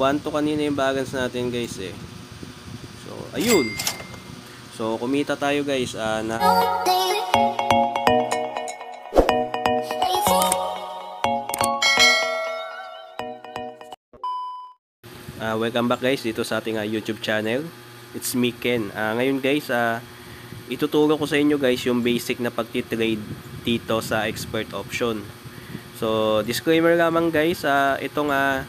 1 to kanina yung balance natin guys eh. So, ayun. So, kumita tayo guys. ah na Ah, welcome back guys dito sa ating ah, YouTube channel. It's me Ken. Ah, ngayon guys, ah, ituturo ko sa inyo guys yung basic na pagti-trade dito sa expert option. So, disclaimer lamang guys, ah, itong ah,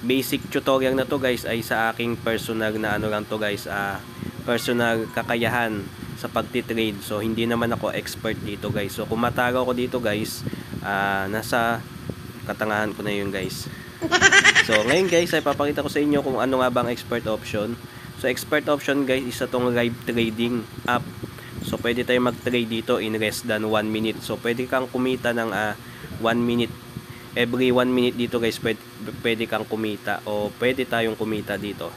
basic tutorial na to guys ay sa aking personal na ano lang to guys, ah, personal kakayahan sa pagti-trade. So, hindi naman ako expert dito guys. So, kung matagaw ko dito guys, ah, nasa katangahan ko na yun guys. So, ngayon guys, ay papakita ko sa inyo kung ano nga bang expert option. So, expert option guys, isa tong live trading app. So, pwede tayo mag-trade dito in less than 1 minute. So, pwede kang kumita ng 1 minute. Every 1 minute dito guys, pwede, pwede kang kumita o pwede tayong kumita dito.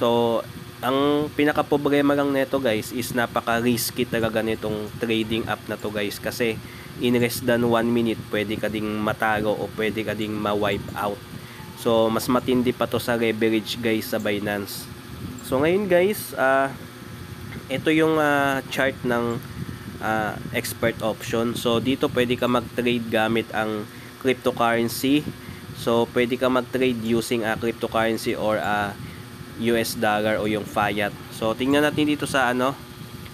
So, ang pinaka-problema lang nito guys is napaka-risky talaga nitong trading app na to guys kasi in less than 1 minute pwede ka ding matalo o pwede ka ding ma-wipe out. So, mas matindi pa to sa leverage guys sa Binance. So, ngayon guys, ah ito yung ah, chart ng ah, expert option. So, dito pwede ka mag-trade gamit ang cryptocurrency. So, pwede ka mag-trade using a cryptocurrency or a US dollar o yung fiat. So, tingnan natin dito sa ano.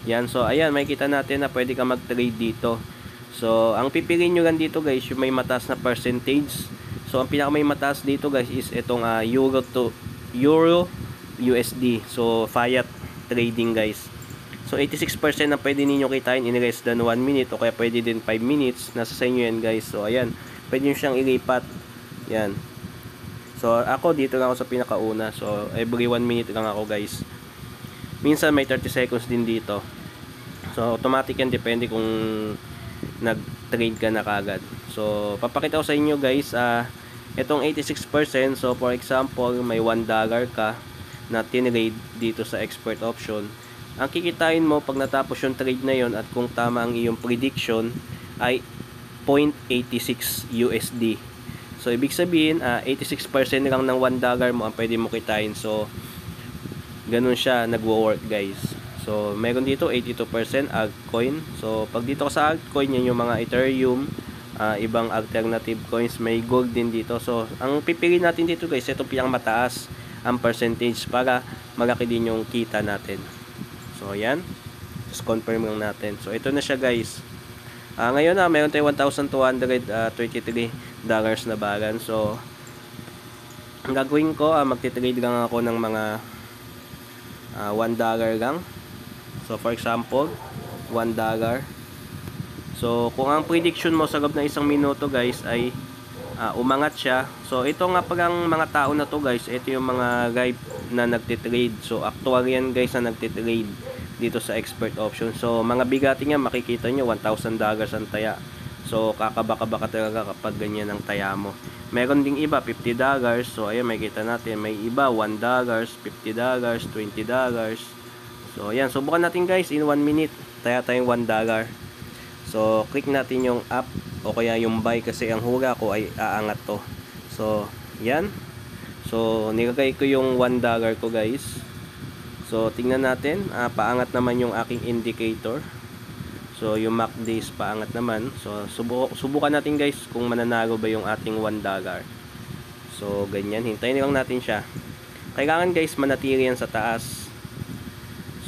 Yan. So, ayan, makikita natin na pwede ka mag-trade dito. So, ang pipiliin nyo lang dito guys, yung may mataas na percentage. So, ang pinaka may mataas dito guys is itong ah, Euro to Euro USD. So, fiat trading guys. So, 86% na pwede ninyo kitain in less than 1 minute o kaya pwede din 5 minutes. Nasa sa inyo yan guys. So, ayan. Pwede nyo siyang ilipat. Yan. So, ako dito lang ako sa pinakauna. So, every 1 minute lang ako guys. Minsan may 30 seconds din dito. So, automatic yan. Depende kung nag-trade ka na kagad. So, papakita ko sa inyo guys, ah, itong 86%, so for example, may 1 dollar ka na tinrade dito sa expert option. Ang kikitain mo pag natapos yung trade na yon at kung tama ang iyong prediction ay 0.86 USD. So, ibig sabihin, ah, 86% lang ng 1 dollar mo ang pwede mo kitain. So, ganun siya nagwo-work guys. So, meron dito 82% altcoin. So, pag dito sa altcoin, yan yung mga Ethereum, ah, ibang alternative coins, may gold din dito. So, ang pipili natin dito guys, ito pinang mataas ang percentage para malaki din yung kita natin. So, yan. Just confirm lang natin. So, ito na siya guys. Ah, ngayon na, meron tayo 1,223 dollars na balance. So, ang gagawin ko, ah, magtitrade lang ako ng mga ah, 1 dollar lang. So, for example, 1 dollar. So, kung ang prediction mo sa loob ng isang minuto, guys, ay ah, umangat siya. So, ito nga pagang mga tao na to, guys, ito yung mga live na nagtitrade. So, actual yan, guys, na nagtitrade dito sa expert option. So, mga bigati niya, makikita nyo, 1,000 dollars ang taya. So, kakabaka-baka talaga kapag ganyan ang taya mo. Meron ding iba, 50 dollars. So, ayan, makikita natin. May iba, 1 dollars, 50 dollars, 20 dollars. So, ayan. Subukan natin guys in 1 minute. Taya tayong 1 dollar. So, click natin yung up o kaya yung buy kasi ang hula ko ay aangat to. So, yan. So, nilagay ko yung 1 dollar ko guys. So, tingnan natin. Ah, paangat naman yung aking indicator. So, yung MAC days paangat naman. So, subu subukan natin guys kung mananalo ba yung ating 1 dollar. So, ganyan. Hintayin lang natin siya. Kailangan guys manatili yan sa taas.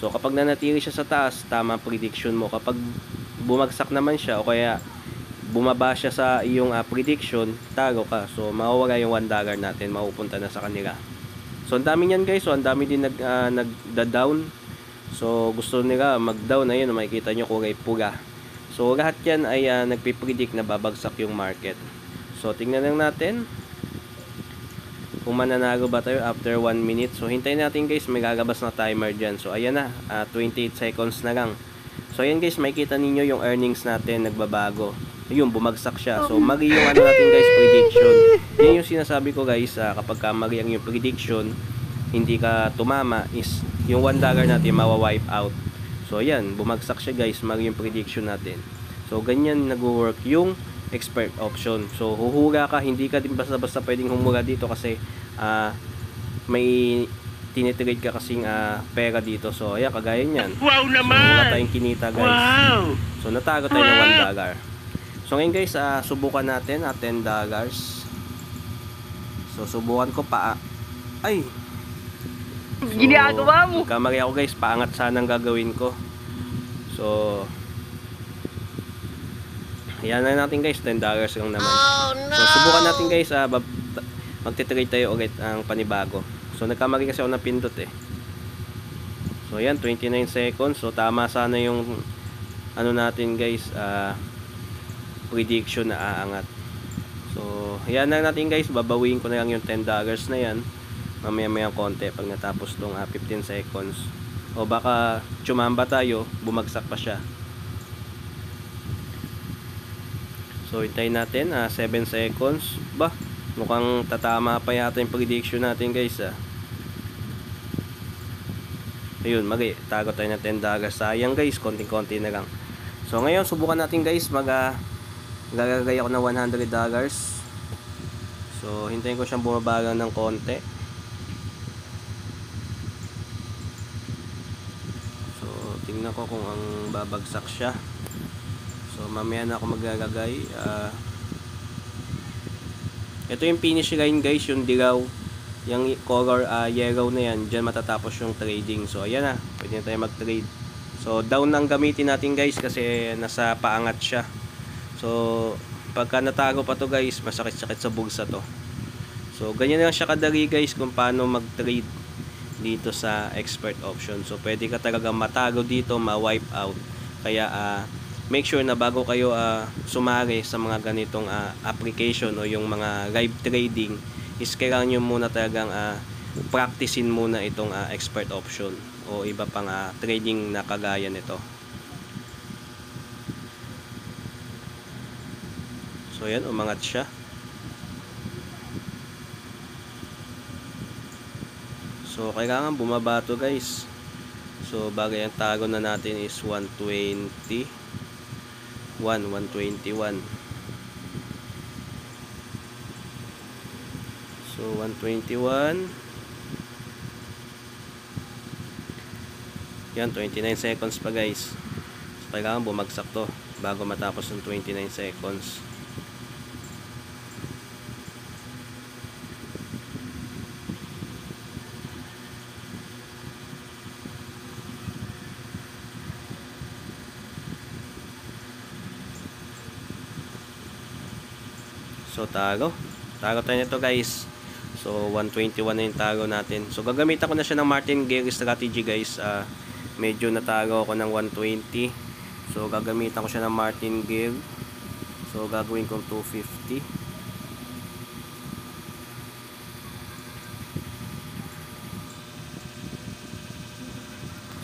So, kapag nanatili siya sa taas, tama prediction mo. Kapag bumagsak naman siya o kaya bumaba siya sa iyong uh, prediction, tago ka. So, mawawala yung 1 dollar natin. Mapupunta na sa kanila. So, ang dami niyan guys. So, ang dami din nag, uh, nagda-down. So, gusto nila mag-down. Ayun, makikita nyo kulay pula. So, lahat yan ay uh, nagpipredict na babagsak yung market. So, tingnan lang natin kung mananalo ba tayo after 1 minute. So, hintayin natin guys, may gagabas na timer dyan. So, ayan na, uh, 28 seconds na lang. So, ayan guys, makikita ninyo yung earnings natin nagbabago. Ayun, bumagsak siya. So, mali yung ano natin guys, prediction. Yan yung sinasabi ko guys, uh, kapag ka mali ang yung prediction, hindi ka tumama, is yung 1 dollar natin mawa-wipe out. So, ayan, bumagsak siya guys, mali yung prediction natin. So, ganyan nag-work yung expert option. So, huhula ka, hindi ka din basta-basta pwedeng humula dito kasi uh, may tinitrade ka kasing ah, pera dito. So, ayan, kagaya niyan. Wow So, wala naman! tayong kinita guys. Wow! So, natago tayo ng 1 dollar. So, ngayon guys, ah, subukan natin at 10 dollars. So, subukan ko pa. Ay! So, Ginagawa mo! Kamari ako guys, paangat sana ang gagawin ko. So, Ayan na natin guys, 10 dollars lang naman. So, subukan natin guys, ah, bab- t- magtitrade tayo ulit ang panibago. So, nagkamali kasi ako ng pindot eh. So, ayan, 29 seconds. So, tama sana yung ano natin guys, ah, prediction na aangat. So, ayan na natin guys, babawiin ko na lang yung 10 dollars na yan. Mamaya maya konti pag natapos tong ah, 15 seconds. O baka tsumamba tayo, bumagsak pa siya. So, hintayin natin, ah, 7 seconds. Ba, mukhang tatama pa yata yung prediction natin guys ah. Ayun, mali. Tago tayo ng 10 dollars. Sayang guys, konting-konti na lang. So, ngayon, subukan natin guys, mag, ah, gagagay ako ng 100 dollars. So, hintayin ko siyang bumabagang ng konti. So, tingnan ko kung ang babagsak siya. So, mamaya na ako magagagay. Ah, ito yung finish line guys, yung dilaw. Yung color ah, yellow na yan, dyan matatapos yung trading. So, ayan na. Pwede na tayo mag-trade. So, down ang gamitin natin guys kasi nasa paangat siya. So, pagka natago pa to guys, masakit-sakit sa bulsa to. So, ganyan lang siya kadali guys kung paano mag-trade dito sa expert option. So, pwede ka talaga matago dito, ma-wipe out. Kaya, ah, make sure na bago kayo ah, sumari sa mga ganitong ah, application o yung mga live trading, is kailangan nyo muna talagang ah, practicein muna itong ah, expert option o iba pang ah, trading na kagaya nito. So, yan, umangat siya. So, kailangan bumaba to guys. So, bagay ang tago na natin is 120. 1, 121. So, 121. Yan, 29 seconds pa guys. So, kailangan bumagsak to bago matapos yung 29 seconds. So tago. Tago tayo nito guys. So 121 na yung tago natin. So gagamitan ko na siya ng martingale strategy guys. Ah, medyo natago ako ng 120. So gagamitan ko siya ng martingale. So gagawin kong 250.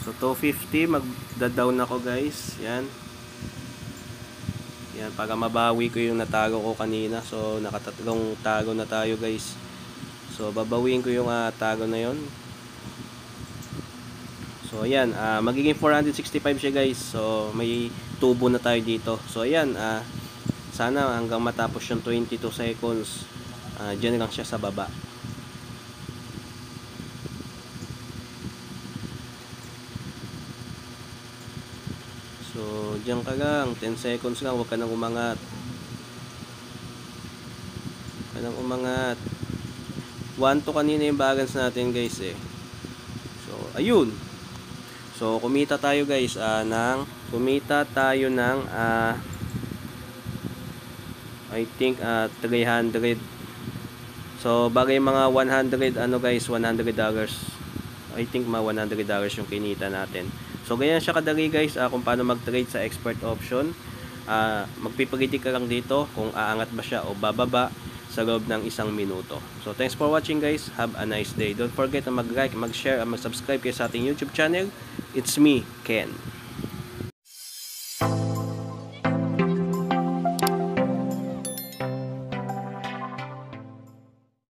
So 250 magda-down ako guys. Yan. Yan, para mabawi ko yung natago ko kanina. So, nakatatlong tago na tayo guys. So, babawiin ko yung ah, tago na yon. So, ayan. ah, magiging 465 siya guys. So, may tubo na tayo dito. So, ayan. ah, sana hanggang matapos yung 22 seconds. ah, dyan lang siya sa baba. So, diyan ka lang. 10 seconds lang. Huwag ka nang umangat. Huwag ka nang umangat. 1 to kanina yung balance natin guys eh. So, ayun. So, kumita tayo guys ah, ng kumita tayo ng ah, I think ah, 300 So, bagay mga 100 ano guys, 100 dollars. I think mga 100 dollars yung kinita natin. So, ganyan siya kadali guys ah, kung paano mag-trade sa expert option. Ah, magpipredict ka lang dito kung aangat ba siya o bababa sa loob ng isang minuto. So, thanks for watching guys. Have a nice day. Don't forget na mag-like, mag-share, at mag-subscribe kayo sa ating YouTube channel. It's me, Ken.